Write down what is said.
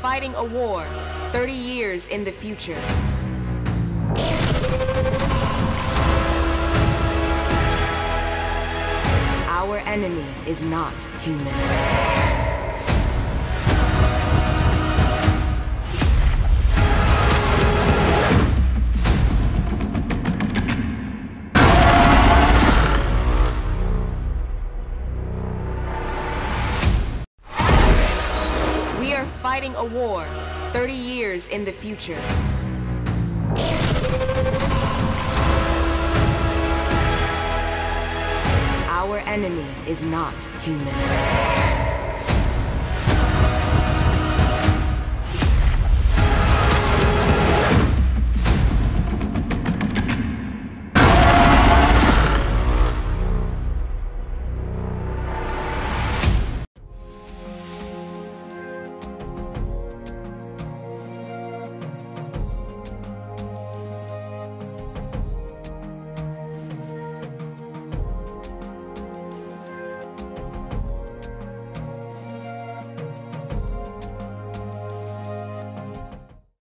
fighting a war 30 years in the future. Our enemy is not human. Fighting a war 30 years in the future. Our enemy is not human.